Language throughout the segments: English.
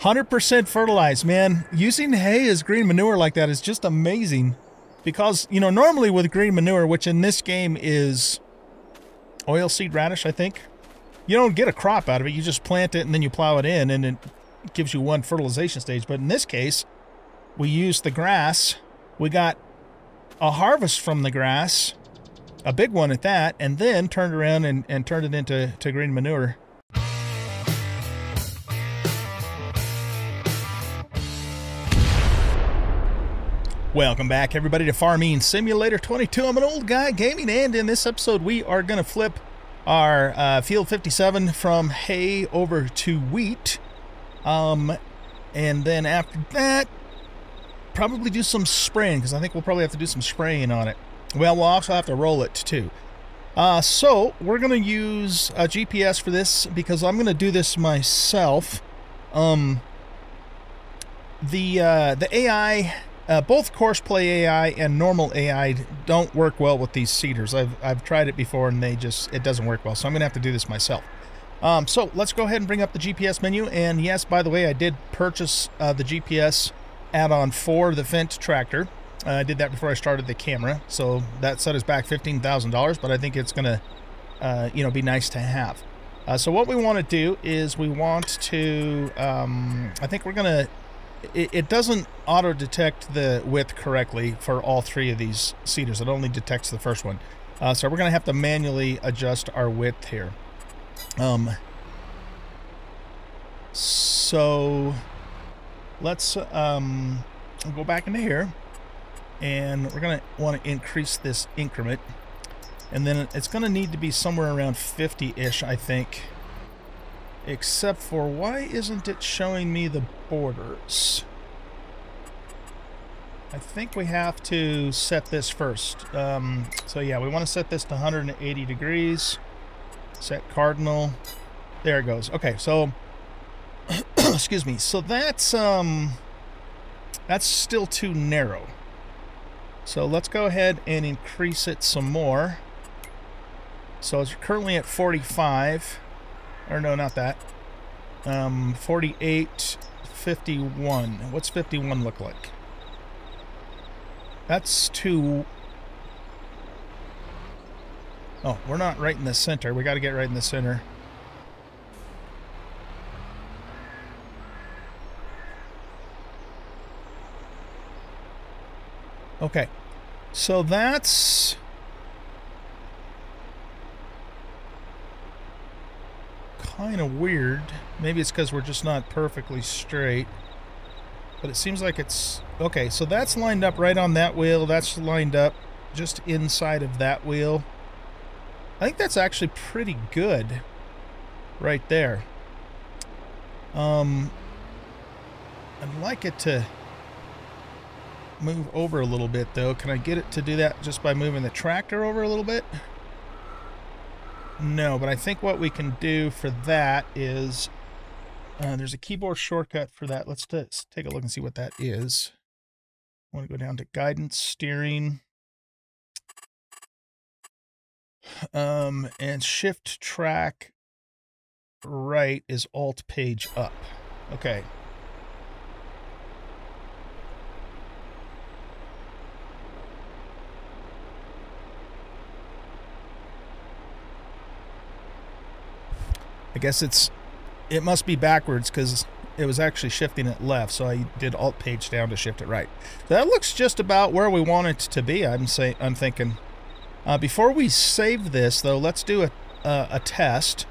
100% fertilized, man. Using hay as green manure like that is just amazing. Because, you know, normally with green manure, which in this game is oilseed radish, I think, you don't get a crop out of it. You just plant it and then you plow it in and it gives you one fertilization stage. But in this case, we used the grass. We got a harvest from the grass, a big one at that, and then turned around and, and turned it into to green manure. Welcome back, everybody, to Farming Simulator 22. I'm an old guy gaming, and in this episode, we are going to flip our uh, Field 57 from hay over to wheat. Um, and then after that, probably do some spraying, because I think we'll probably have to do some spraying on it. Well, we'll also have to roll it, too. Uh, so, we're going to use a GPS for this, because I'm going to do this myself. Um, the, uh, the AI uh, both Courseplay AI and normal AI don't work well with these seeders. I've, I've tried it before and they just, it doesn't work well. So I'm to have to do this myself. Um, so let's go ahead and bring up the GPS menu. And yes, by the way, I did purchase uh, the GPS add-on for the Fendt tractor. Uh, I did that before I started the camera. So that set us back $15,000, but I think it's to, uh, you know, be nice to have. Uh, so what we want to do is we want to, um, I think we're to it, it doesn't auto detect the width correctly for all three of these seeders. It only detects the first one. Uh, so we're going to have to manually adjust our width here. Um, so let's um, go back into here and we're going to want to increase this increment and then it's going to need to be somewhere around 50-ish I think except for why isn't it showing me the borders? I think we have to set this first. Um, so yeah, we want to set this to 180 degrees. Set cardinal. There it goes. Okay, so excuse me. So that's um that's still too narrow. So let's go ahead and increase it some more. So it's currently at 45. Or no, not that. Um, 48, 51. What's 51 look like? That's too... Oh, we're not right in the center. We got to get right in the center. Okay. So that's... kind of weird. Maybe it's because we're just not perfectly straight. But it seems like it's... Okay, so that's lined up right on that wheel. That's lined up just inside of that wheel. I think that's actually pretty good right there. Um, I'd like it to move over a little bit, though. Can I get it to do that just by moving the tractor over a little bit? No, but I think what we can do for that is uh, there's a keyboard shortcut for that. Let's, let's take a look and see what that is. I want to go down to guidance, steering, um, and shift track right is alt page up. Okay, I guess it's it must be backwards because it was actually shifting it left, so I did alt page down to shift it right. That looks just about where we want it to be. I'm say I'm thinking. Uh, before we save this, though, let's do a a test.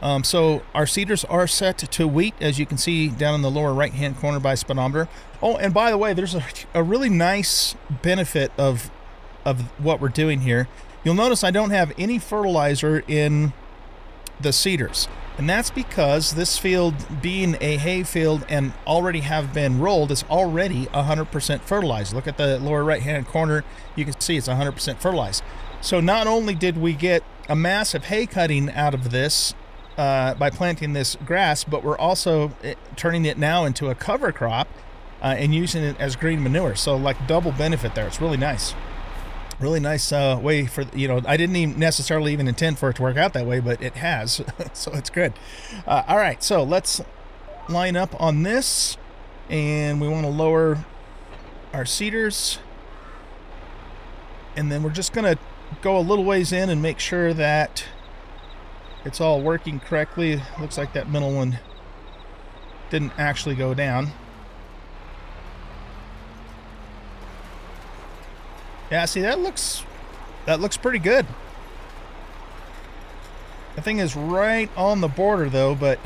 Um, so our seeders are set to wheat, as you can see down in the lower right-hand corner by speedometer. Oh, and by the way, there's a, a really nice benefit of of what we're doing here. You'll notice I don't have any fertilizer in the seeders. And that's because this field, being a hay field and already have been rolled, is already 100% fertilized. Look at the lower right-hand corner. You can see it's 100% fertilized. So not only did we get a massive hay cutting out of this uh, by planting this grass, but we're also eh, turning it now into a cover crop uh, and using it as green manure. So like double benefit there. It's really nice really nice uh, way for you know I didn't even necessarily even intend for it to work out that way, but it has, so it's good. Uh, all right, so let's line up on this and we want to lower our seeders and then we're just to go a little ways in and make sure that it's all working correctly. Looks like that middle one didn't actually go down. Yeah, see that looks that looks pretty good. The thing is right on the border though, but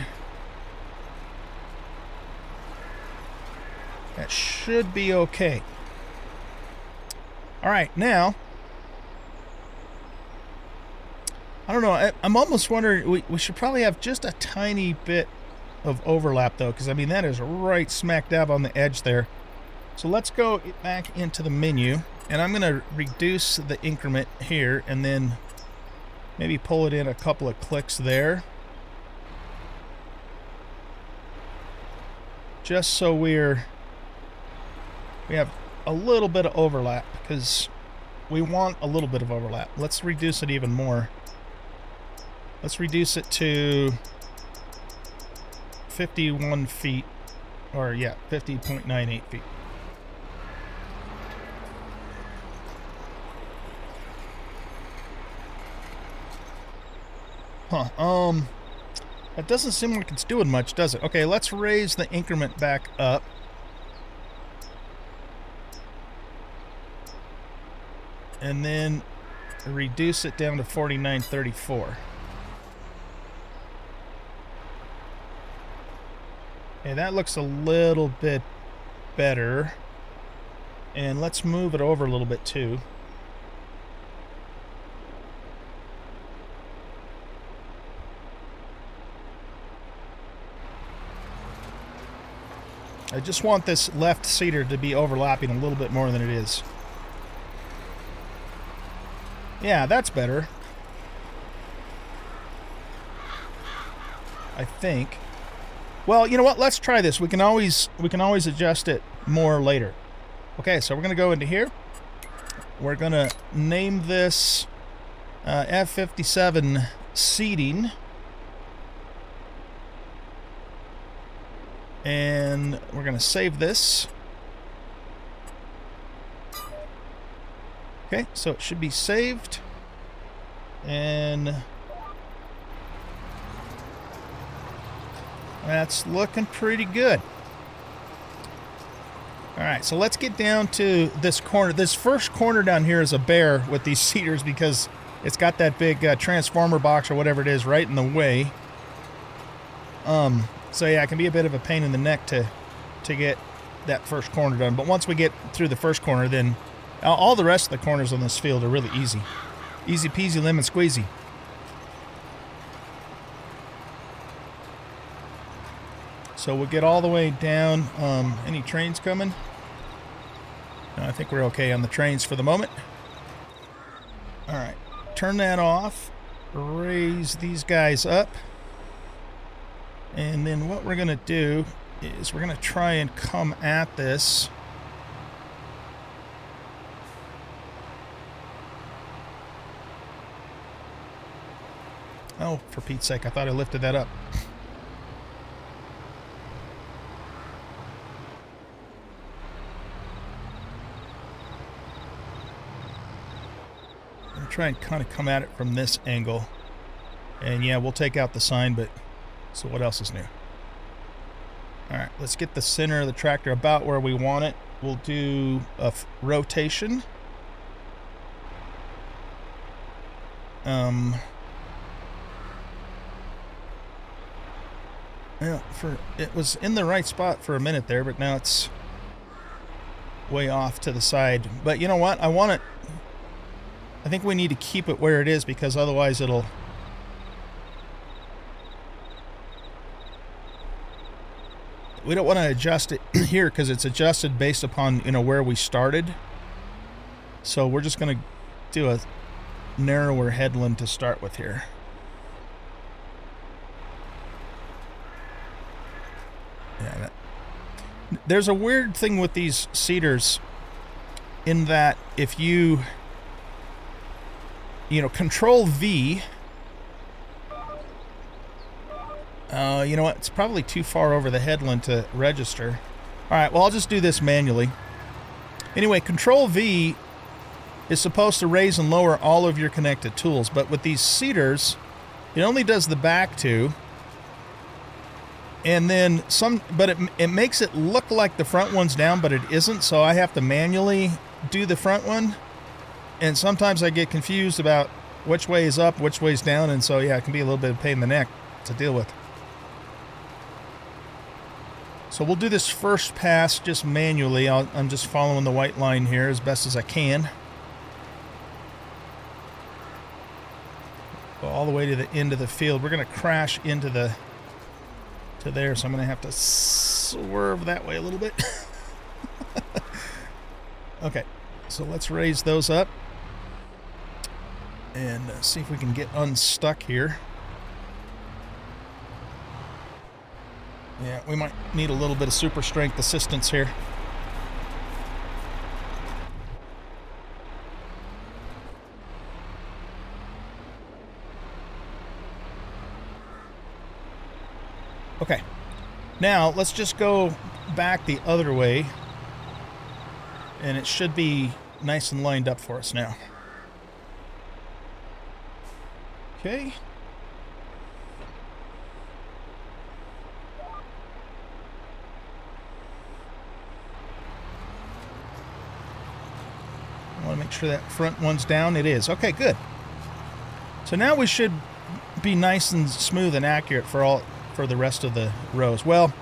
that should be okay. All right, now I don't know. I, am almost wondering we, we should probably have just a tiny bit of overlap though, because I mean that is right smack dab on the edge there. So let's go back into the menu and I'm going to reduce the increment here and then maybe pull it in a couple of clicks there. Just so we're we have a little bit of overlap because we want a little bit of overlap. Let's reduce it even more. Let's reduce it to 51 feet or yeah, 50.98 feet. Huh. Um, that doesn't seem like it's doing much, does it? Okay, let's raise the increment back up. And then reduce it down to 49.34. Okay, that looks a little bit better. And let's move it over a little bit too. I just want this left seeder to be overlapping a little bit more than it is. Yeah, that's better. I think. Well, you know what? Let's try this. We can always we can always adjust it more later. Okay, so we're going to go into here. We're going to name this uh, F57 seeding. And we're going to save this. Okay, so it should be saved. And that's looking pretty good. All right, so let's get down to this corner. This first corner down here is a bear with these seeders because it's got that big uh, transformer box or whatever it is right in the way. Um, so yeah, it can be a bit of a pain in the neck to to get that first corner done. But once we get through the first corner, then all the rest of the corners on this field are really easy. Easy peasy lemon squeezy. So we'll get all the way down. Um, any trains coming? No, I think we're okay on the trains for the moment. All right, turn that off. Raise these guys up. And then what we're going to do is we're going to try and come at this. Oh, for Pete's sake, I thought I lifted that up. I'm try and kind of come at it from this angle. And yeah, we'll take out the sign, but so what else is new? All right, let's get the center of the tractor about where we want it. We'll do a rotation. Um, yeah, for it was in the right spot for a minute there, but now it's way off to the side. But you know what? I want it. I think we need to keep it where it is because otherwise it'll we don't want to adjust it here because it's adjusted based upon you know where we started. So we're just going to do a narrower headland to start with here. Yeah there's a weird thing with these seeders in that if you you know control V Uh, you know what? It's probably too far over the headland to register. All right, well, I'll just do this manually. Anyway, Control V is supposed to raise and lower all of your connected tools, but with these seeders, it only does the back two. And then some, but it, it makes it look like the front one's down, but it isn't, so I have to manually do the front one. And sometimes I get confused about which way is up, which way is down, and so yeah, it can be a little bit of pain in the neck to deal with. So we'll do this first pass just manually. i am just following the white line here as best as I can. Go all the way to the end of the field. We're going to crash into the to there, so I'm going to have to swerve that way a little bit. okay, so let's raise those up and uh, see if we can get unstuck here. Yeah, we might need a little bit of super strength assistance here. Okay, now let's just go back the other way and it should be nice and lined up for us now. Okay. Sure that front one's down. It is. Okay, good. So now we should be nice and smooth and accurate for all for the rest of the rows. Well,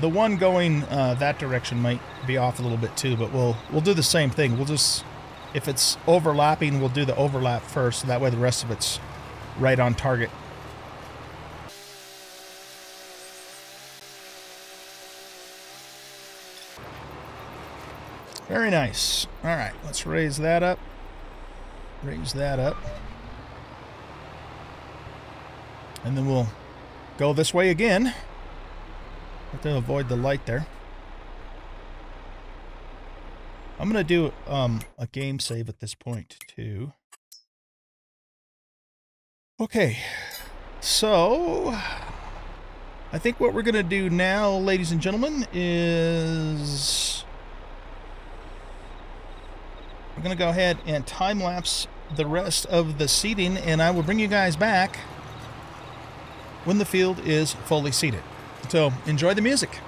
the one going uh, that direction might be off a little bit too, but we'll we'll do the same thing. We'll just if it's overlapping, we'll do the overlap first, so that way the rest of it's right on target. Very nice. All right, let's raise that up. Raise that up. And then we'll go this way again. Have to avoid the light there. I'm going to do um, a game save at this point, too. Okay, so I think what we're going to do now, ladies and gentlemen, is we're going to go ahead and time lapse the rest of the seeding, and I will bring you guys back when the field is fully seeded. So enjoy the music.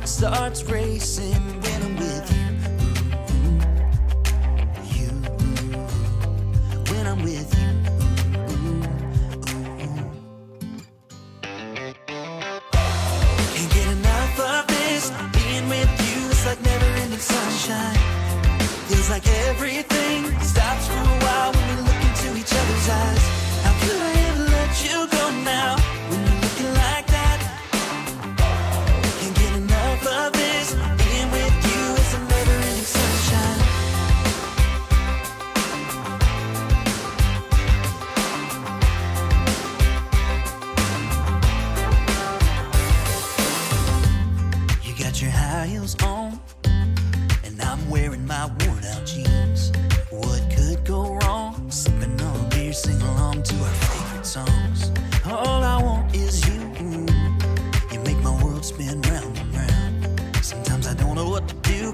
Heart starts racing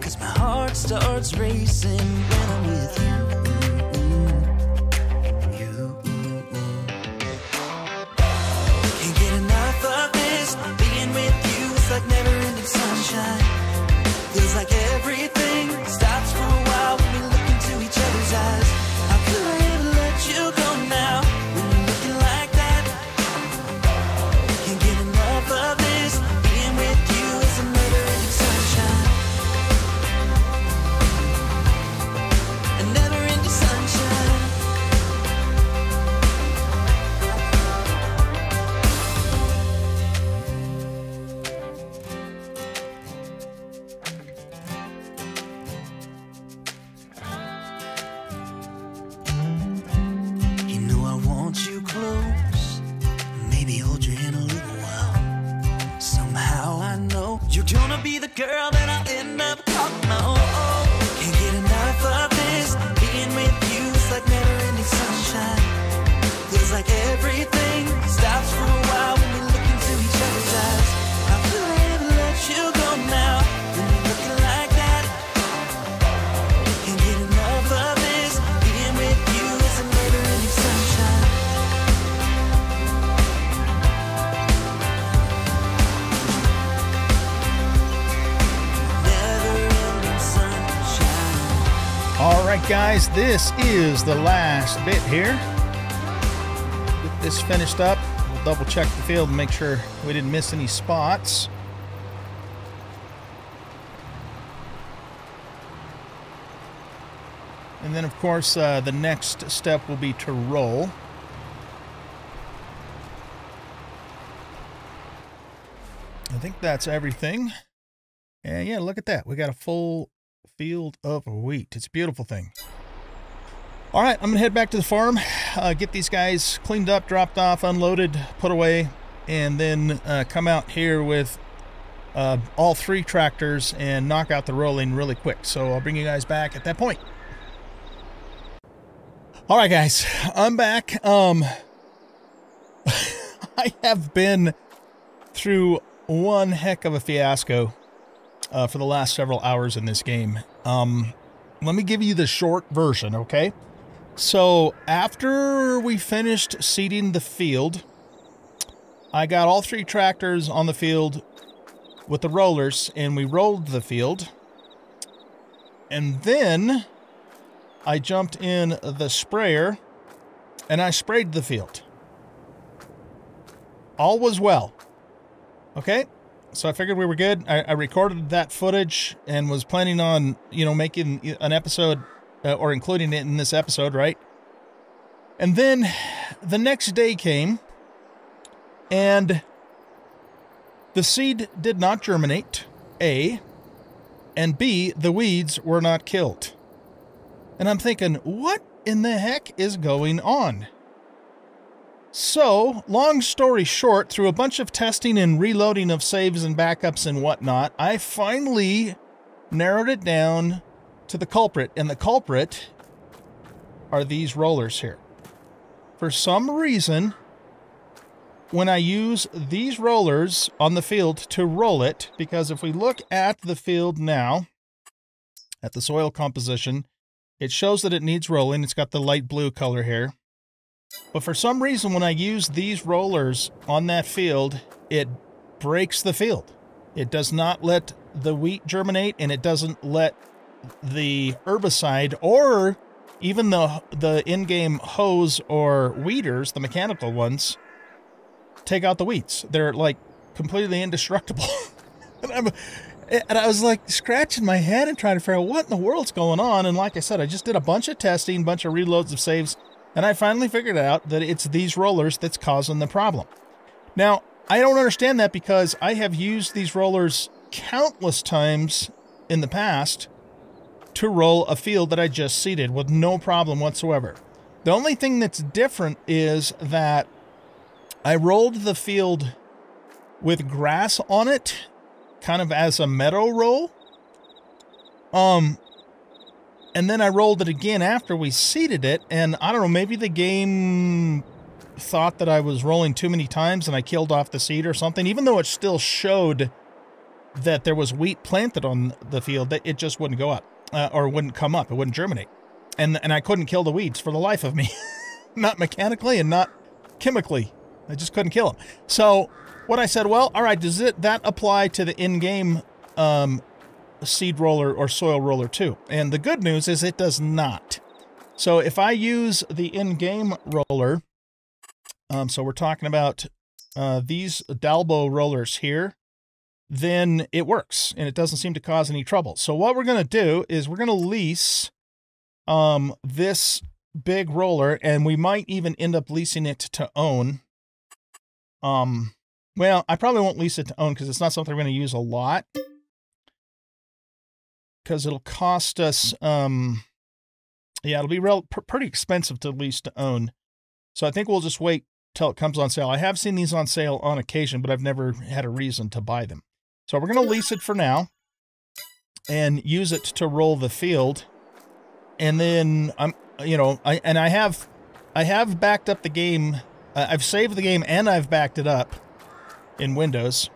cause my heart starts racing when I'm with you. You. This is the last bit here. Get this finished up. We'll double check the field and make sure we didn't miss any spots. And then, of course, uh, the next step will be to roll. I think that's everything. And yeah, look at that. We got a full field of wheat. It's a beautiful thing. All right, I'm to head back to the farm, uh, get these guys cleaned up, dropped off, unloaded, put away, and then uh, come out here with uh, all three tractors and knock out the rolling really quick. So I'll bring you guys back at that point. All right, guys, I'm back. Um, I have been through one heck of a fiasco uh, for the last several hours in this game. Um, let me give you the short version, okay? So after we finished seeding the field, I got all three tractors on the field with the rollers, and we rolled the field. And then I jumped in the sprayer, and I sprayed the field. All was well. Okay? so I figured we were good. I, I, recorded that footage and was planning on, you know, making an episode uh, or including it in this episode, right? And then the next day came and the seed did not germinate, A, and B, the weeds were not killed. And I'm thinking, what in the heck is going on? So, long story short, through a bunch of testing and reloading of saves and backups and whatnot, I finally narrowed it down to the culprit. And the culprit are these rollers here. For some reason, when I use these rollers on the field to roll it, because if we look at the field now, at the soil composition, it shows that it needs rolling. It's got the light blue color here. But for some reason, when I use these rollers on that field, it breaks the field. It does not let the wheat germinate, and it doesn't let the herbicide or even the the in-game hoes or weeders, the mechanical ones, take out the weeds. They're like completely indestructible. and, and I was like scratching my head and trying to figure out what in the world's going on. And like I said, I just did a bunch of testing, bunch of reloads of saves and I finally figured out that it's these rollers that's causing the problem. Now, I don't understand that because I have used these rollers countless times in the past to roll a field that I just seeded with no problem whatsoever. The only thing that's different is that I rolled the field with grass on it, kind of as a meadow roll. Um, and then I rolled it again after we seeded it, and I don't know, maybe the game thought that I was rolling too many times and I killed off the seed or something, even though it still showed that there was wheat planted on the field, that it just wouldn't go up uh, or wouldn't come up. It wouldn't germinate. And, and I couldn't kill the weeds for the life of me. not mechanically and not chemically. I just couldn't kill them. So what I said, well, all right, does it that apply to the in-game um, seed roller or soil roller too. And the good news is it does not. So if I use the in-game roller, um, so we're talking about uh, these Dalbo rollers here, then it works and it doesn't seem to cause any trouble. So what we're going to do is we're going to lease um, this big roller and we might even end up leasing it to own. Um, well, I probably won't lease it to own because it's not something we're going to use a lot because it'll cost us, um, yeah, it'll be real pr pretty expensive to lease to own. So I think we'll just wait till it comes on sale. I have seen these on sale on occasion, but I've never had a reason to buy them. So we're going to lease it for now and use it to roll the field. And then I'm, you know, I and I have, I have backed up the game. I've saved the game and I've backed it up in Windows,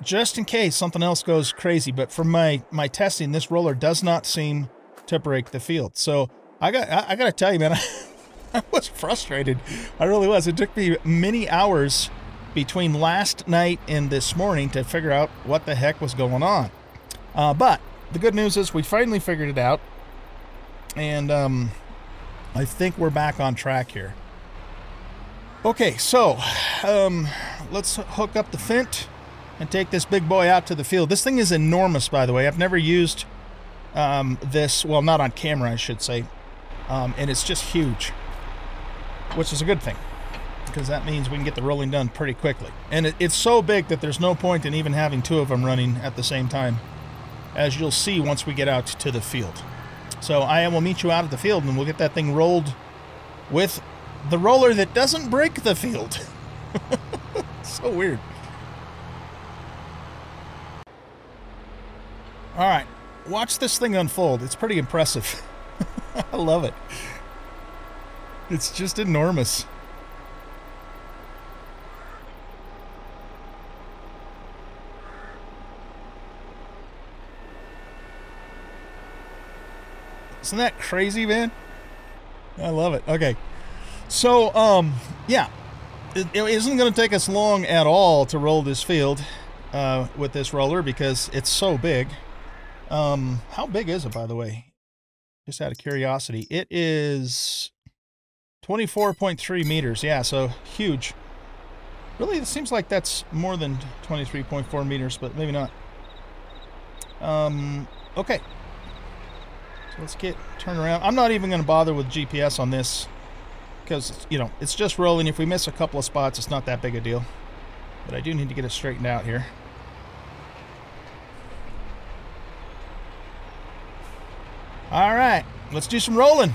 just in case something else goes crazy. But for my my testing, this roller does not seem to break the field. So I got, I, I got to tell you, man, I, I was frustrated. I really was. It took me many hours between last night and this morning to figure out what the heck was going on. Uh, but the good news is we finally figured it out. And um, I think we're back on track here. Okay, so um, let's hook up the Fendt and take this big boy out to the field. This thing is enormous, by the way. I've never used um, this, well, not on camera, I should say. Um, and it's just huge, which is a good thing because that means we can get the rolling done pretty quickly. And it, it's so big that there's no point in even having two of them running at the same time, as you'll see once we get out to the field. So I will meet you out at the field and we'll get that thing rolled with the roller that doesn't break the field. so weird. All right, watch this thing unfold. It's pretty impressive. I love it. It's just enormous. Isn't that crazy, man? I love it. Okay. So, um, yeah, it, it isn't going to take us long at all to roll this field uh, with this roller because it's so big. Um, how big is it, by the way? Just out of curiosity. It is 24.3 meters. Yeah, so huge. Really, it seems like that's more than 23.4 meters, but maybe not. Um, okay. So let's get turn around. I'm not even going to bother with GPS on this because, you know, it's just rolling. If we miss a couple of spots, it's not that big a deal. But I do need to get it straightened out here. All right, let's do some rolling.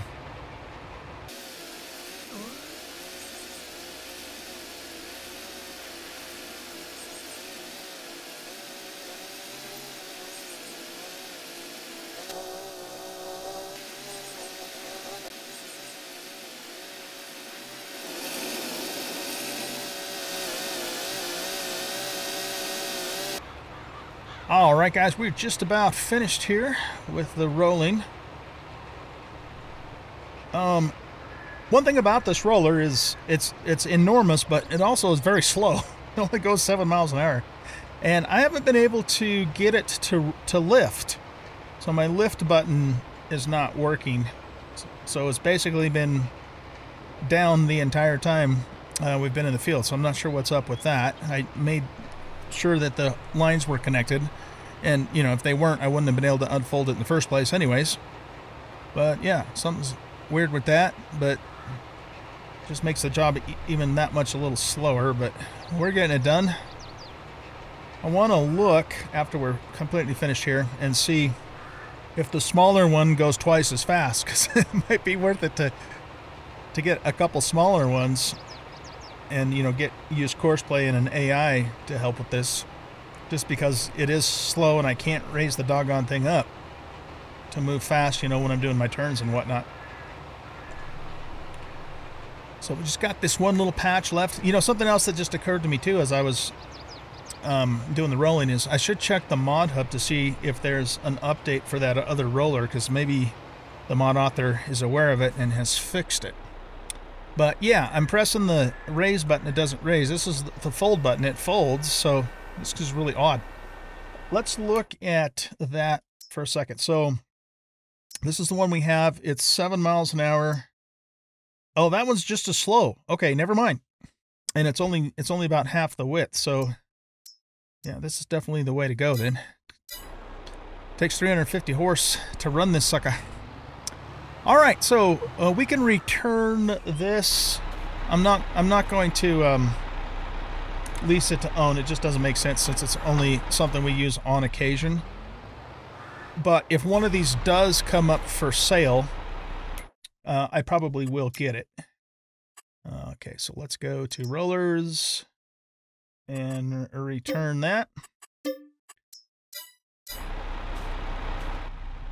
All right, guys, we're just about finished here with the rolling. Um, one thing about this roller is it's it's enormous, but it also is very slow. It only goes seven miles an hour, and I haven't been able to get it to to lift. So my lift button is not working. So it's basically been down the entire time uh, we've been in the field. So I'm not sure what's up with that. I made sure that the lines were connected, and you know if they weren't, I wouldn't have been able to unfold it in the first place, anyways. But yeah, something's weird with that, but just makes the job even that much a little slower, but we're getting it done. I want to look after we're completely finished here and see if the smaller one goes twice as fast because it might be worth it to to get a couple smaller ones and you know get use courseplay and an AI to help with this just because it is slow and I can't raise the doggone thing up to move fast you know when I'm doing my turns and whatnot so we just got this one little patch left. You know, something else that just occurred to me too as I was um, doing the rolling is I should check the mod hub to see if there's an update for that other roller because maybe the mod author is aware of it and has fixed it. But yeah, I'm pressing the raise button, it doesn't raise. This is the fold button, it folds, so this is really odd. Let's look at that for a second. So this is the one we have. It's seven miles an hour. Oh, that one's just as slow. Okay, never mind. And it's only it's only about half the width, so yeah, this is definitely the way to go then. Takes 350 horse to run this sucker. All right, so uh, we can return this. I'm not I'm not going to um, lease it to own, it just doesn't make sense since it's only something we use on occasion. But if one of these does come up for sale, uh, I probably will get it. Okay, so let's go to rollers and return that.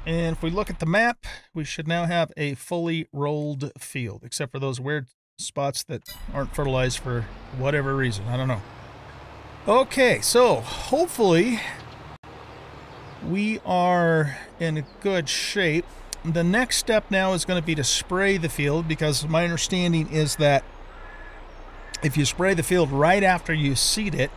And if we look at the map, we should now have a fully rolled field, except for those weird spots that aren't fertilized for whatever reason. I don't know. Okay, so hopefully we are in good shape. The next step now is going to be to spray the field because my understanding is that if you spray the field right after you seed it,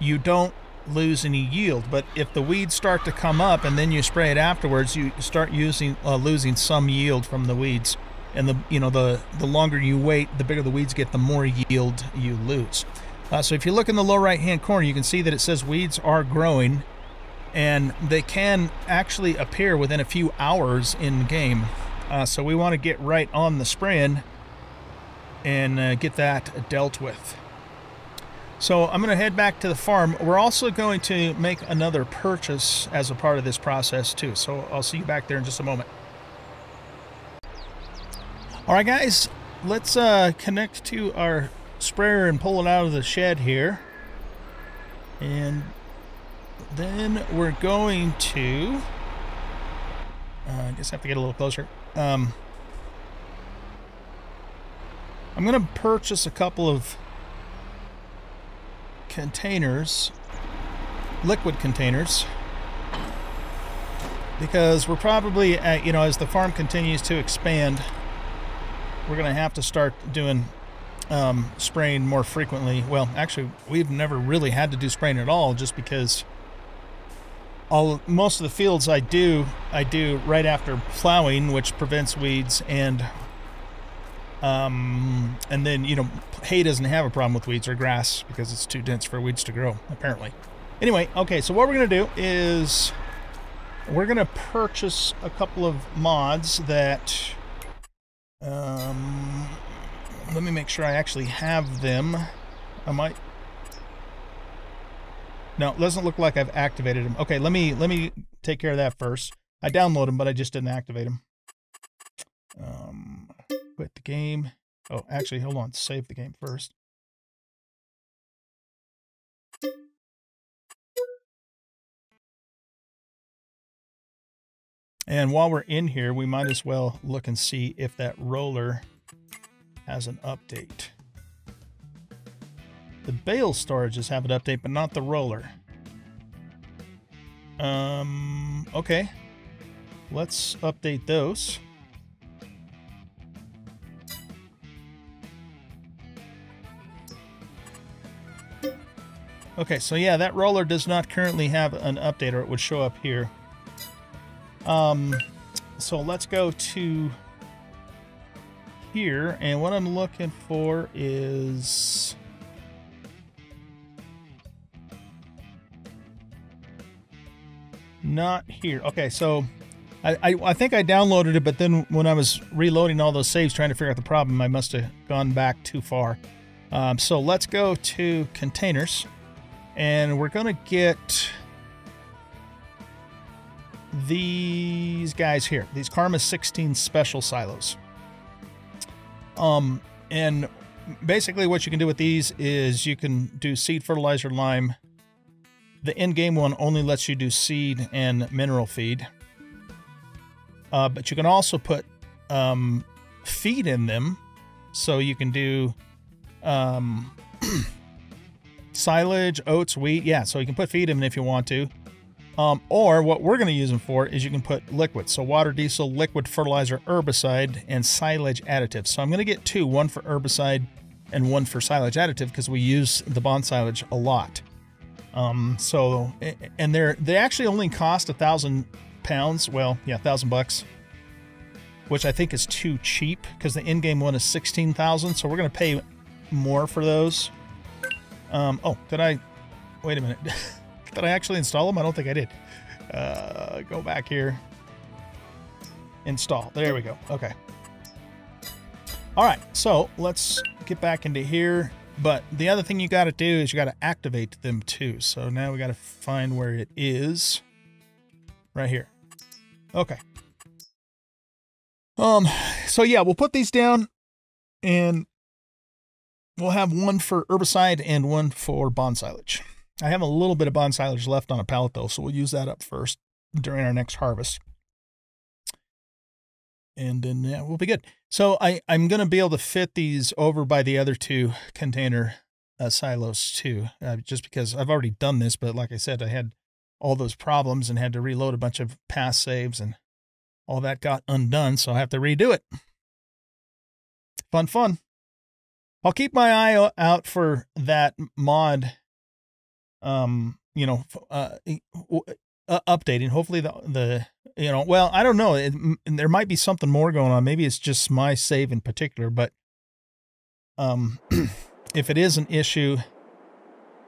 you don't lose any yield. But if the weeds start to come up and then you spray it afterwards, you start using uh, losing some yield from the weeds. And the you know the the longer you wait, the bigger the weeds get, the more yield you lose. Uh, so if you look in the lower right hand corner, you can see that it says weeds are growing, and they can actually appear within a few hours in game. Uh, so we want to get right on the spraying and uh, get that dealt with. So I'm going to head back to the farm. We're also going to make another purchase as a part of this process too. So I'll see you back there in just a moment. All right, guys, let's uh, connect to our sprayer and pull it out of the shed here. And then we're going to, uh, I guess I have to get a little closer. Um, I'm going to purchase a couple of containers, liquid containers, because we're probably, at, you know, as the farm continues to expand, we're going to have to start doing um, spraying more frequently. Well, actually, we've never really had to do spraying at all just because all most of the fields I do, I do right after plowing, which prevents weeds and um, and then, you know, hay doesn't have a problem with weeds or grass because it's too dense for weeds to grow, apparently. Anyway, okay, so what we're to do is we're to purchase a couple of mods that... Um, let me make sure I actually have them. I might... No, it doesn't look like I've activated them. Okay, let me let me take care of that first. I download them, but I just didn't activate them. Um, Quit the game. Oh, actually, hold on. Save the game first. And while we're in here, we might as well look and see if that roller has an update. The bale storages have an update, but not the roller. Um, okay. Let's update those. Okay, so yeah, that roller does not currently have an update, or it would show up here. Um, so let's go to here, and what I'm looking for is... Not here. Okay, so I, I, I think I downloaded it, but then when I was reloading all those saves trying to figure out the problem, I must have gone back too far. Um, so let's go to containers. And we're going to get these guys here, these Karma 16 special silos. Um, and basically what you can do with these is you can do seed, fertilizer, lime. The in-game one only lets you do seed and mineral feed. Uh, but you can also put um, feed in them. So you can do um, silage, oats, wheat. Yeah, so you can put feed in if you want to. Um, or what we're going to use them for is you can put liquids. So water, diesel, liquid fertilizer, herbicide, and silage additive. So I'm going to get two, one for herbicide and one for silage additive because we use the bond silage a lot. Um, so, and they're, they actually only cost a thousand pounds. Well, yeah, thousand bucks, which I think is too cheap because the in-game one is 16,000. So we're going to pay more for those. Um, oh, did I... Wait a minute. did I actually install them? I don't think I did. Uh, go back here. Install. There we go. Okay. All right, so let's get back into here. But the other thing you got to do is you got to activate them too. So now we got to find where it is. Right here. Okay. Um, so yeah, we'll put these down and We'll have one for herbicide and one for bond silage. I have a little bit of Bonsilage left on a pallet though, so we'll use that up first. during our next harvest. And then yeah, we'll be good. So I, I'm going to be able to fit these over by the other two container uh, silos too, uh, just because I've already done this. But like I said, I had all those problems and had to reload a bunch of past saves and all that got undone. So I have to redo it. Fun, fun. I'll keep my eye out for that mod. Um, you know, uh, uh, updating. Hopefully the the you know, well, I don't know. It, there might be something more going on. Maybe it's just my save in particular, but um, if it is an issue,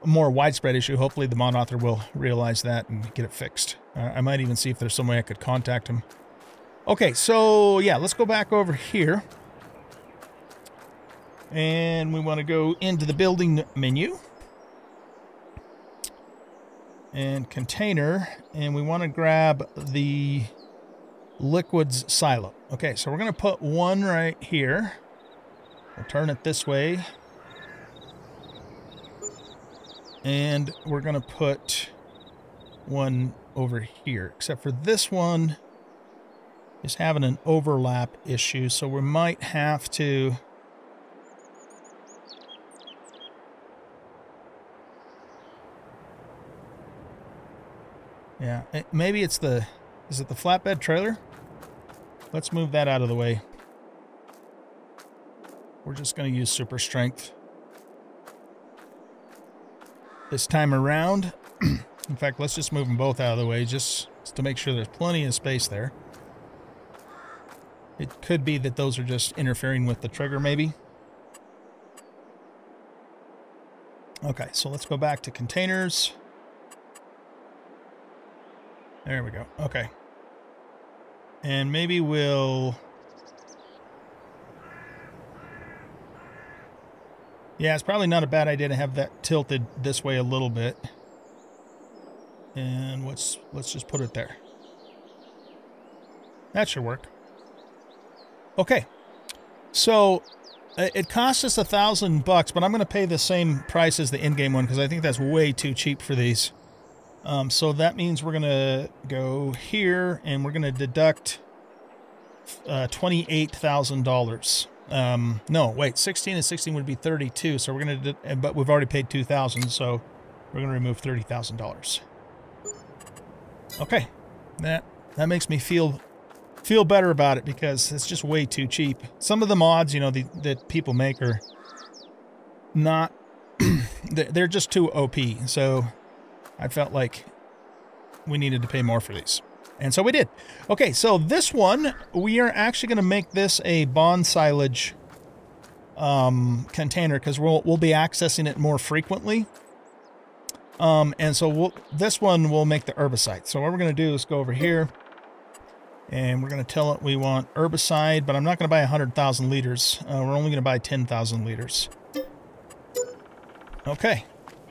a more widespread issue, hopefully the mod author will realize that and get it fixed. Uh, I might even see if there's some way I could contact him. Okay, so yeah, let's go back over here. And we want to go into the building menu. And container. And we want to grab the liquids silo. Okay, so we're going to put one right here. We'll turn it this way. And we're going to put one over here. Except for this one is having an overlap issue. So we might have to Yeah, it, maybe it's the... Is it the flatbed trailer? Let's move that out of the way. We're just going to use super strength. This time around, in fact, let's just move them both out of the way just to make sure there's plenty of space there. It could be that those are just interfering with the trigger, maybe. Okay, so let's go back to containers. There we go. Okay. And maybe we'll... Yeah, it's probably not a bad idea to have that tilted this way a little bit. And let's let's just put it there. That should work. Okay. So uh, it costs us a thousand bucks, but I'm going to pay the same price as the in-game one because I think that's way too cheap for these. Um, so that means we're going to go here and we're going to deduct uh, $28,000. Um, no, wait, 16 and 16 would be 32. So we're going to, but we've already paid 2000 So we're going to remove $30,000. Okay. That, that makes me feel, feel better about it because it's just way too cheap. Some of the mods, you know, the, that people make are not, they're just too OP. So I felt like we needed to pay more for these. And so we did. Okay, so this one, we are actually going to make this a Bonsilage um, container because we'll, we'll be accessing it more frequently. Um, and so we'll, this one will make the herbicide. So what we're going to do is go over here and we're going to tell it we want herbicide, but I'm not going to buy 100,000 liters. Uh, we're only going to buy 10,000 liters. Okay,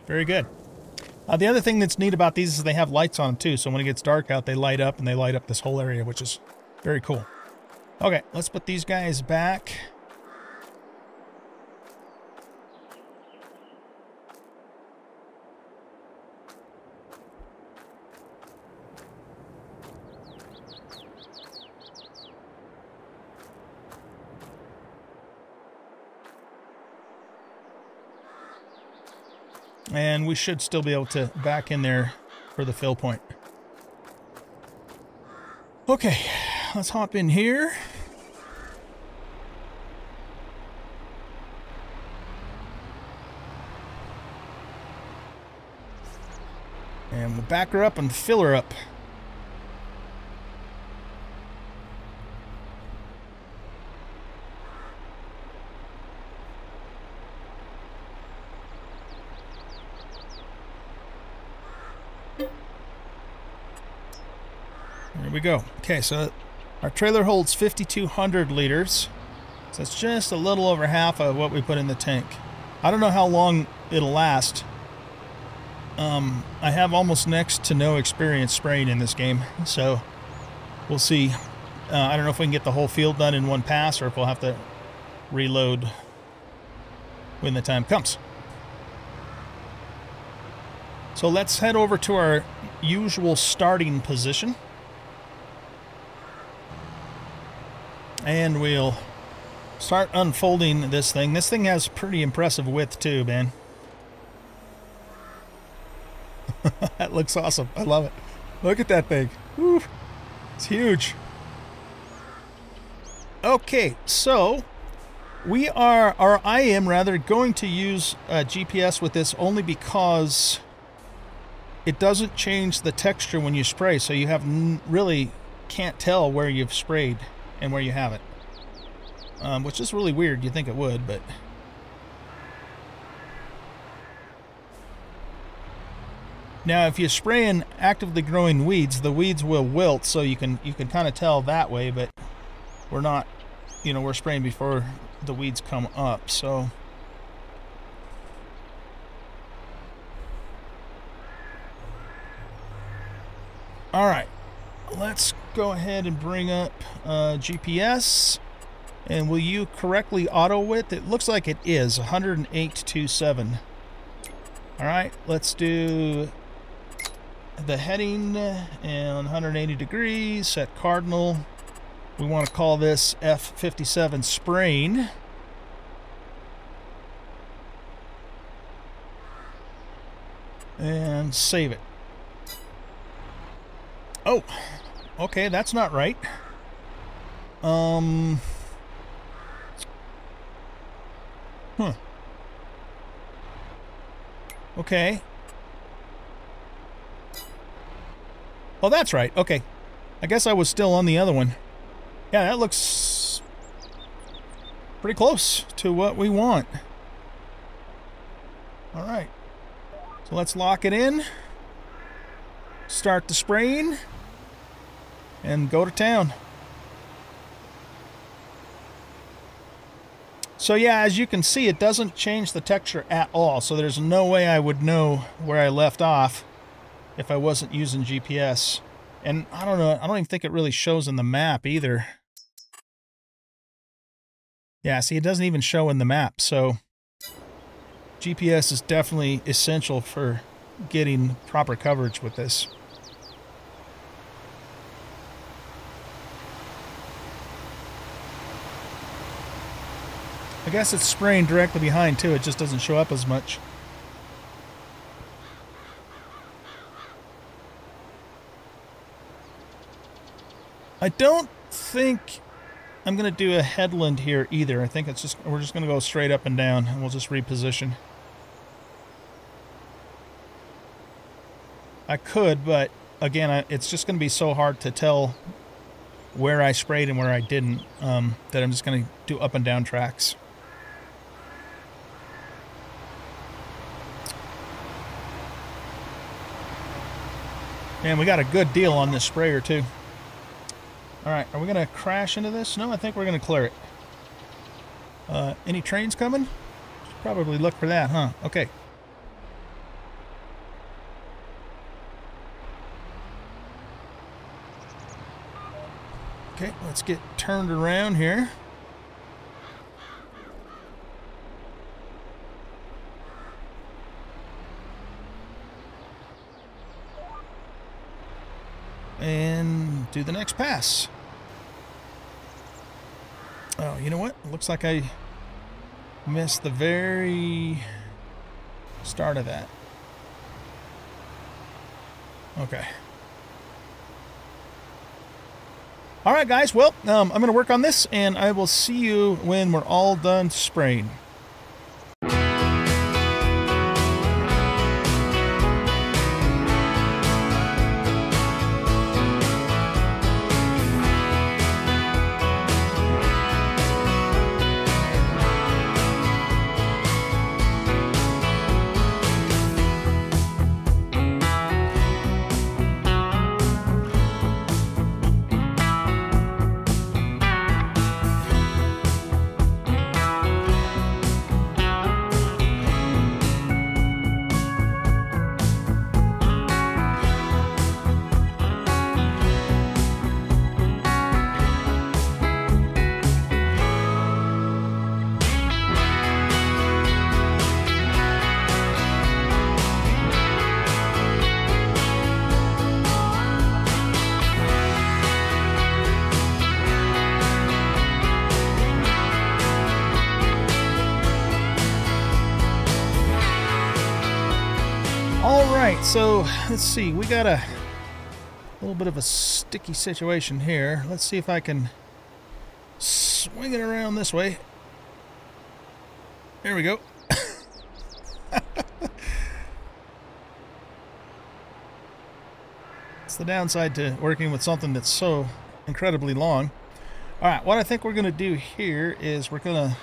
very good. Uh, the other thing that's neat about these is they have lights on too, so when it gets dark out, they light up and they light up this whole area, which is very cool. Okay, let's put these guys back. And we should still be able to back in there for the fill point. Okay, let's hop in here. And we'll back her up and fill her up. we go. Okay, so our trailer holds 5,200 liters. So it's just a little over half of what we put in the tank. I don't know how long it'll last. Um, I have almost next to no experience spraying in this game, so we'll see. Uh, I don't know if we can get the whole field done in one pass or if we'll have to reload when the time comes. So let's head over to our usual starting position. And we'll start unfolding this thing. This thing has pretty impressive width too, man. that looks awesome. I love it. Look at that thing. Woo. It's huge. Okay, so we are, or I am rather, going to use uh, GPS with this only because it doesn't change the texture when you spray, so you have really can't tell where you've sprayed and where you haven't. Um, which is really weird. You think it would, but... Now, if you spray in actively growing weeds, the weeds will wilt, so you can you can kind of tell that way, but we're not, you know, we're spraying before the weeds come up, so... All right, let's go ahead and bring up uh, GPS. And will you correctly auto width? It looks like it is 108.27. All right, let's do the heading and 180 degrees, set cardinal. We want to call this F57 spraying. And save it. Oh, okay, that's not right. Um, huh. Okay. Oh, that's right. Okay. I guess I was still on the other one. Yeah, that looks pretty close to what we want. All right. So let's lock it in. Start the spraying and go to town. So yeah, as you can see, it doesn't change the texture at all. So there's no way I would know where I left off if I wasn't using GPS. And I don't know, I don't even think it really shows in the map either. Yeah, see, it doesn't even show in the map. So GPS is definitely essential for getting proper coverage with this. I guess it's spraying directly behind too, it just doesn't show up as much. I don't think I'm going to do a headland here either. I think it's just we're just going to go straight up and down and we'll just reposition. I could, but again, I, it's just going to be so hard to tell where I sprayed and where I didn't um, that I'm just going to do up and down tracks. Man, we got a good deal on this sprayer too. All right, are we going to crash into this? No, I think we're going to clear it. Uh, any trains coming? Probably look for that, huh? Okay. Okay, let's get turned around here. And do the next pass. Oh, you know what? Looks like I missed the very start of that. Okay. All right, guys. Well, um, I'm going to work on this, and I will see you when we're all done spraying. Let's see. We got a little bit of a sticky situation here. Let's see if I can swing it around this way. There we go. it's the downside to working with something that's so incredibly long. All right, what I think we're going to do here is we're going to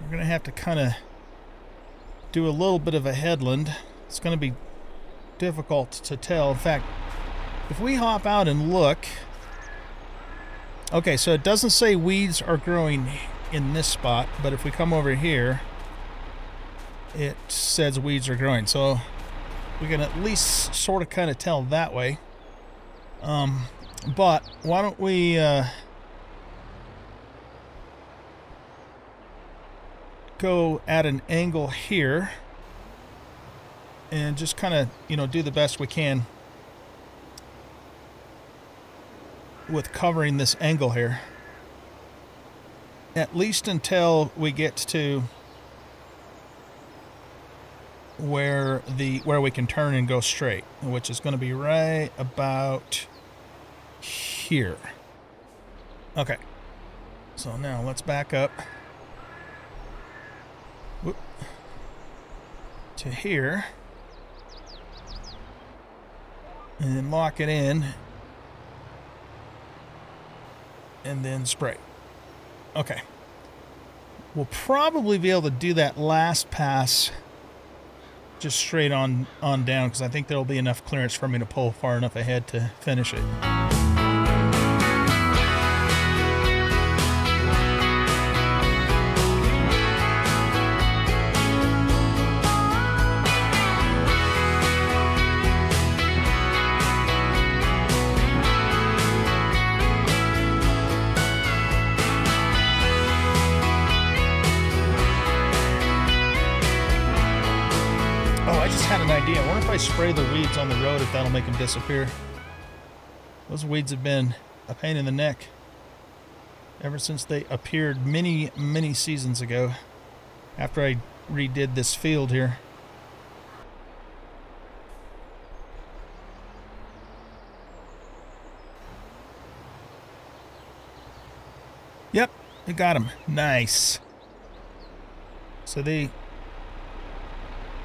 we're going to have to kind of do a little bit of a headland. It's going to be difficult to tell. In fact, if we hop out and look, okay, so it doesn't say weeds are growing in this spot, but if we come over here, it says weeds are growing. So we can at least sort of kind of tell that way. Um, but why don't we uh, go at an angle here and just kind of, you know, do the best we can with covering this angle here. At least until we get to where the where we can turn and go straight, which is going to be right about here. Okay. So now let's back up. Whoop. To here. And then lock it in. And then spray. Okay. We'll probably be able to do that last pass just straight on on down because I think there'll be enough clearance for me to pull far enough ahead to finish it. Spray the weeds on the road if that'll make them disappear. Those weeds have been a pain in the neck ever since they appeared many, many seasons ago after I redid this field here. Yep, I got them. Nice. So they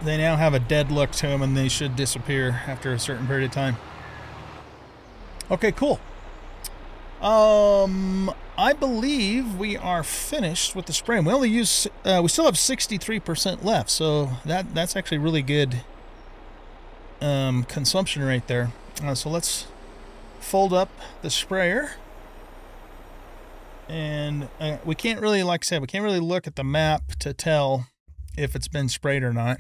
they now have a dead look to them and they should disappear after a certain period of time. Okay, cool. Um, I believe we are finished with the spraying. We only use, uh, we still have 63% left, so that that's actually really good um, consumption right there. Uh, so let's fold up the sprayer. And uh, we can't really, like I said, we can't really look at the map to tell if it's been sprayed or not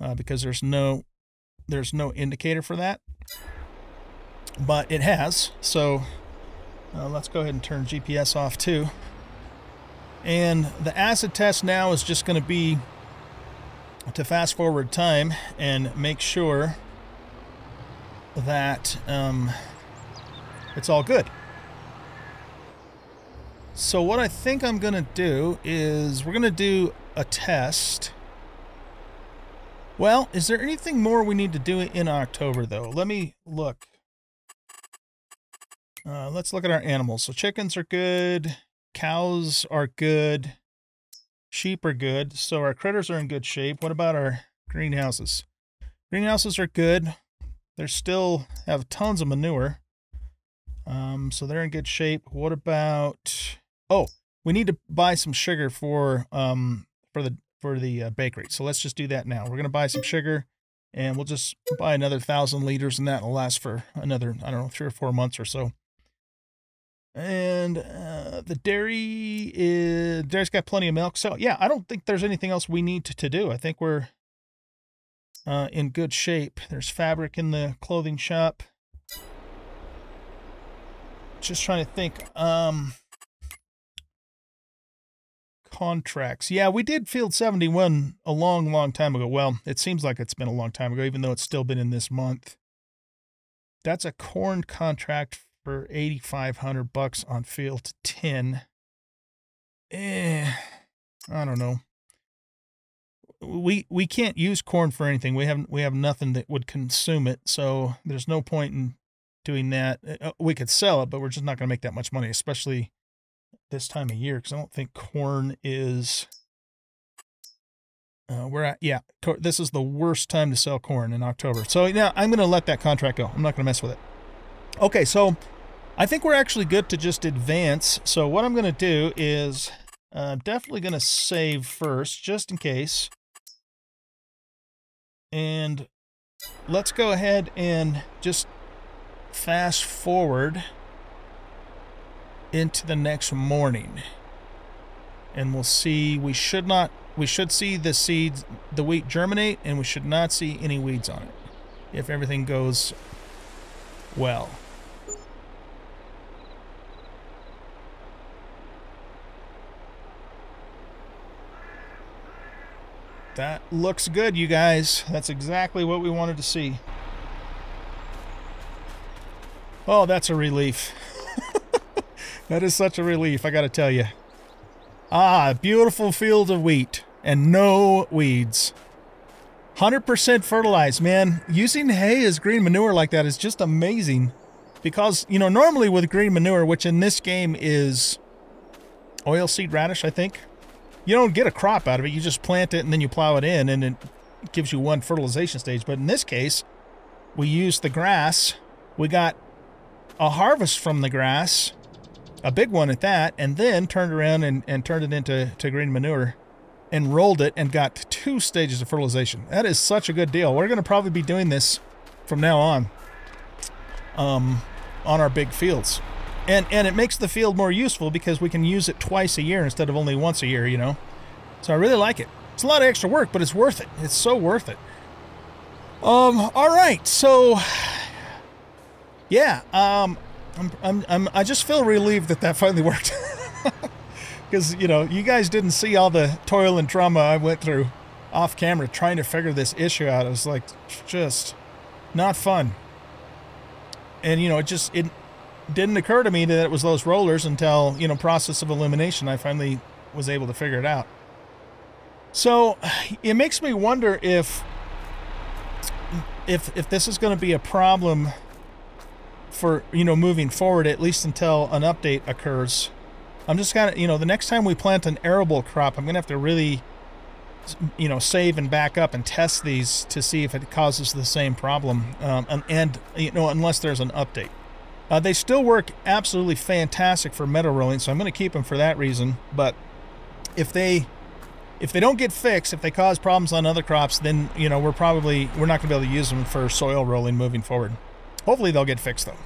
uh, because there's no there's no indicator for that. But it has so uh, let's go ahead and turn GPS off too. And the acid test now is just going to be to fast forward time and make sure that um, it's all good. So what I think I'm going to do is we're going to do a test well, is there anything more we need to do in October, though? Let me look. Uh, let's look at our animals. So chickens are good. Cows are good. Sheep are good. So our critters are in good shape. What about our greenhouses? Greenhouses are good. They still have tons of manure. Um, so they're in good shape. What about... Oh, we need to buy some sugar for um, for the for the uh, bakery. So let's just do that now. We're going to buy some sugar and we'll just buy another thousand liters and that will last for another, I don't know, three or four months or so. And uh, the dairy is, dairy's got plenty of milk. So yeah, I don't think there's anything else we need to, to do. I think we're uh, in good shape. There's fabric in the clothing shop. Just trying to think. Um, contracts. Yeah, we did Field 71 a long, long time ago. Well, it seems like it's been a long time ago, even though it's still been in this month. That's a corn contract for 8500 bucks on Field 10. Eh, I don't know. we we can't use corn for anything. We have we have nothing that would consume it, so there's no point in doing that. Uh, we could sell it, but we're just not going to make that much money, especially this time of year, because I don't think corn is. Uh, we're at yeah. This is the worst time to sell corn in October. So yeah, I'm going to let that contract go. I'm not going to mess with it. Okay, so I think we're actually good to just advance. So what I'm going to do is uh, definitely going to save first, just in case. And let's go ahead and just fast forward into the next morning. And we'll see, we should not, we should see the seeds, the wheat germinate, and we should not see any weeds on it if everything goes well. That looks good, you guys. That's exactly what we wanted to see. Oh, that's a relief. That is such a relief, I gotta tell you. Ah, beautiful field of wheat and no weeds. 100% fertilized, man. Using hay as green manure like that is just amazing. Because, you know, normally with green manure, which in this game is oilseed radish, I think, you don't get a crop out of it. You just plant it and then you plow it in and it gives you one fertilization stage. But in this case, we used the grass. We got a harvest from the grass, a big one at that, and then turned around and, and turned it into to green manure and rolled it and got two stages of fertilization. That is such a good deal. We're going to probably be doing this from now on um, on our big fields. And and it makes the field more useful because we can use it twice a year instead of only once a year you know? So i really like it. It's a lot of extra work but it's worth it. It's so worth it. Um all right so yeah um i'm i'm, I'm i just feel relieved that that finally worked. Because you know you guys didn't see all the toil and trauma i went through off camera trying to figure this issue out. It was like just not fun. And you know it just it didn't occur to me that it was those rollers until, you know, process of elimination, I finally was able to figure it out. So it makes me wonder if if if this is going to be a problem for you know moving forward at least until an update occurs i'm just gonna you know the next time we plant an arable crop i'm gonna have to really you know save and back up and test these to see if it causes the same problem um, and, and you know unless there's an update uh, they still work absolutely fantastic for meadow rolling, so I'm going to keep them for that reason. But if they if they don't get fixed, if they cause problems on other crops, then you know we're probably we're not going to be able to use them for soil rolling moving forward. Hopefully they'll get fixed though.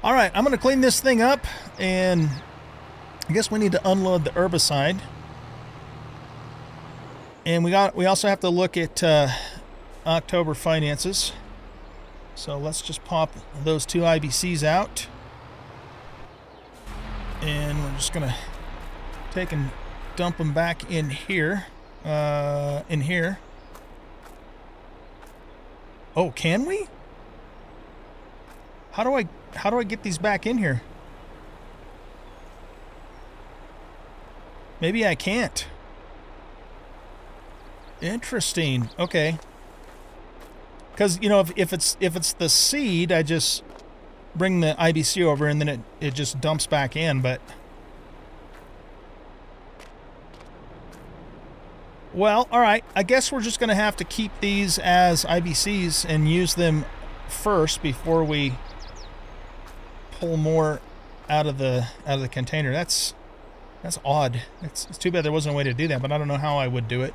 All right, I'm going to clean this thing up, and I guess we need to unload the herbicide. And we got we also have to look at uh, October finances. So let's just pop those two IBCs out. And we're just going to take and dump them back in here. Uh, in here. Oh, can we? How do I how do I get these back in here? Maybe I can't. Interesting. Okay. Because you know, if, if it's if it's the seed, I just bring the IBC over and then it it just dumps back in. But well, all right. I guess we're just going to have to keep these as IBCs and use them first before we pull more out of the out of the container. That's that's odd. It's, it's too bad there wasn't a way to do that, but I don't know how I would do it.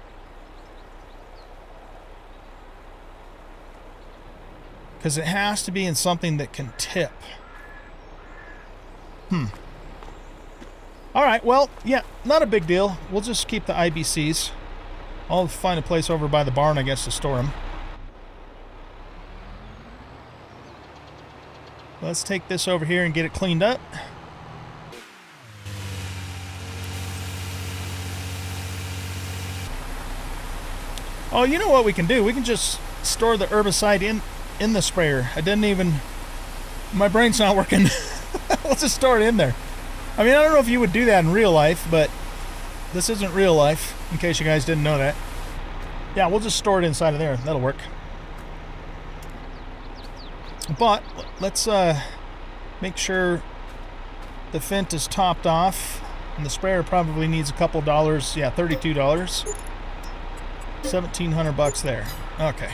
Because it has to be in something that can tip. Hmm. All right, well, yeah, not a big deal. We'll just keep the IBCs. I'll find a place over by the barn, I guess, to store them. Let's take this over here and get it cleaned up. Oh, you know what we can do? We can just store the herbicide in in the sprayer. I didn't even, my brain's not working. Let's just store it in there. I mean, I don't know if you would do that in real life, but this isn't real life, in case you guys didn't know that. Yeah, we'll just store it inside of there. That'll work. But let's uh, make sure the Fendt is topped off. And the sprayer probably needs a couple dollars. Yeah, $32. 1700 bucks there. Okay.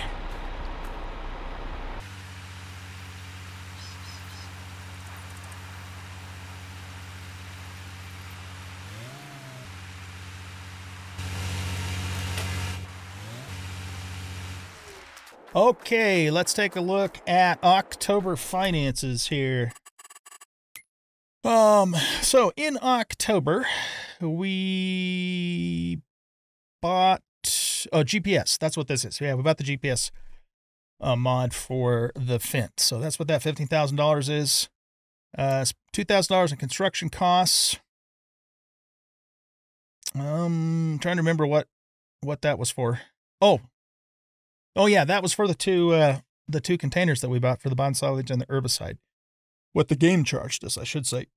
Okay, let's take a look at October finances here. Um, so in October, we bought oh GPS. That's what this is. Yeah, we bought the GPS uh, mod for the Fendt. So that's what that fifteen thousand dollars is. Uh, two thousand dollars in construction costs. Um, trying to remember what what that was for. Oh, oh yeah, that was for the two uh the two containers that we bought for the Bonsilage and the herbicide. What the game charged us, I should say.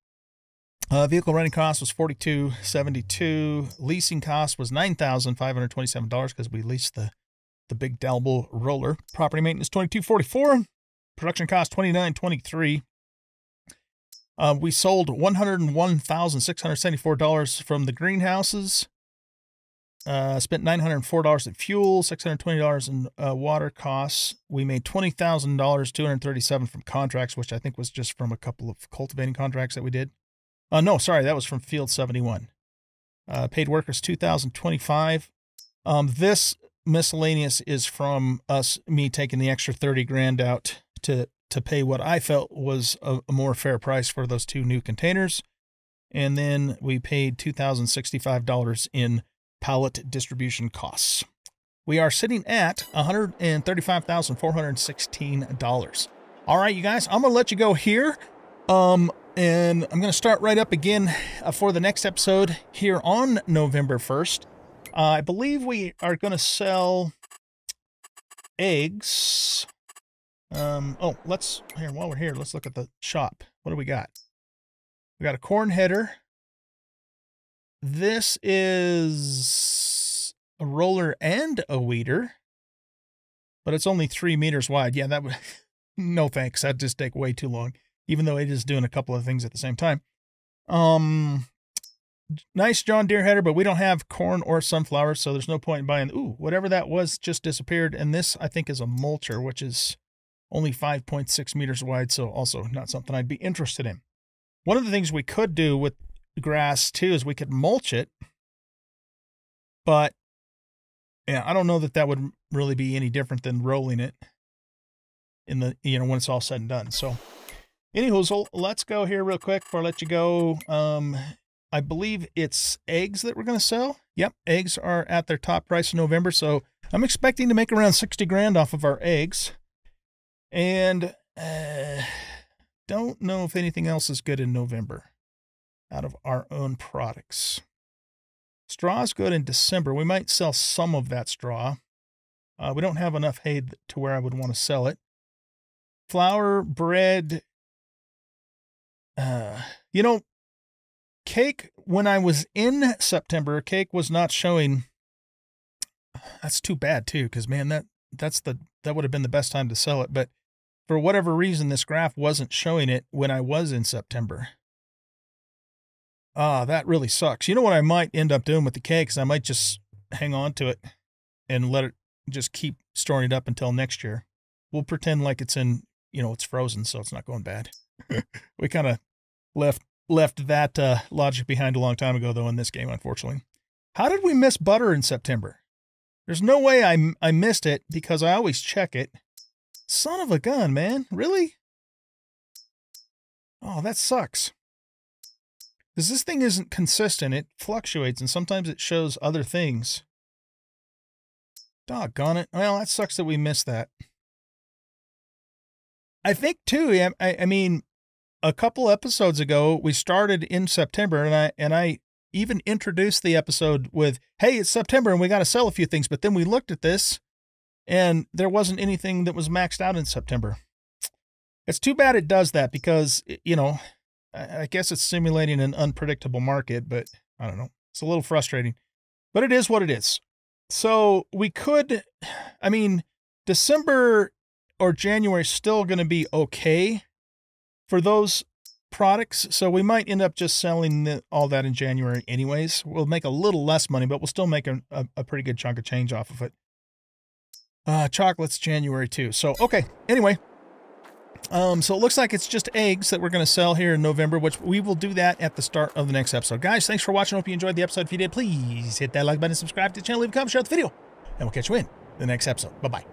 Uh, vehicle running cost was forty two seventy two. Leasing cost was nine thousand five hundred twenty seven dollars because we leased the the big Dalbo roller. Property maintenance twenty two forty four. Production cost twenty nine twenty three. Uh, we sold one hundred and one thousand six hundred seventy four dollars from the greenhouses. Uh, spent nine hundred four dollars in fuel, six hundred twenty dollars in uh, water costs. We made twenty thousand dollars, two hundred thirty seven from contracts, which I think was just from a couple of cultivating contracts that we did. Uh, no, sorry, that was from Field 71. Uh, paid workers 2025. Um, this miscellaneous is from us, me taking the extra 30 grand out to to pay what I felt was a, a more fair price for those two new containers. And then we paid $2,065 in pallet distribution costs. We are sitting at $135,416. All right, you guys, I'm going to let you go here. Um, and I'm going to start right up again uh, for the next episode here on November 1st. Uh, I believe we are going to sell eggs. Um, oh, let's, here, while we're here, let's look at the shop. What do we got? We got a corn header. This is a roller and a weeder, but it's only three meters wide. Yeah, that would, no thanks. That'd just take way too long even though it is doing a couple of things at the same time. Um, nice John Deere header, but we don't have corn or sunflowers, so there's no point in buying. Ooh, whatever that was just disappeared. And this, I think, is a mulcher, which is only 5.6 meters wide, so also not something I'd be interested in. One of the things we could do with grass too is we could mulch it, but yeah, I don't know that that would really be any different than rolling it in the you know when it's all said and done. So Anywho, so let's go here real quick before I let you go. Um, I believe it's eggs that we're going to sell. Yep, eggs are at their top price in November, so I'm expecting to make around 60 grand off of our eggs. And uh, don't know if anything else is good in November out of our own products. Straw is good in December. We might sell some of that straw. Uh, we don't have enough hay to where I would want to sell it. Flour, bread, uh, you know, cake when I was in September, cake was not showing. That's too bad too, because man, that that's the that would have been the best time to sell it. But for whatever reason, this graph wasn't showing it when I was in September. Ah, that really sucks. You know what I might end up doing with the cake is I might just hang on to it and let it just keep storing it up until next year. We'll pretend like it's in, you know, it's frozen, so it's not going bad. we kind of left left that uh, logic behind a long time ago, though. In this game, unfortunately, how did we miss butter in September? There's no way I I missed it because I always check it. Son of a gun, man! Really? Oh, that sucks. Because this thing isn't consistent. It fluctuates, and sometimes it shows other things. Doggone it. Well, that sucks that we missed that. I think too. I, I mean, a couple episodes ago, we started in September, and I and I even introduced the episode with, "Hey, it's September, and we got to sell a few things." But then we looked at this, and there wasn't anything that was maxed out in September. It's too bad it does that because you know, I guess it's simulating an unpredictable market, but I don't know. It's a little frustrating, but it is what it is. So we could, I mean, December or January is still going to be okay for those products. So we might end up just selling all that in January anyways. We'll make a little less money, but we'll still make a, a, a pretty good chunk of change off of it. Uh, chocolates January too. So, okay. Anyway, um, so it looks like it's just eggs that we're going to sell here in November, which we will do that at the start of the next episode. Guys, thanks for watching. Hope you enjoyed the episode. If you did, please hit that like button, subscribe to the channel, leave a comment, share the video, and we'll catch you in the next episode. Bye-bye.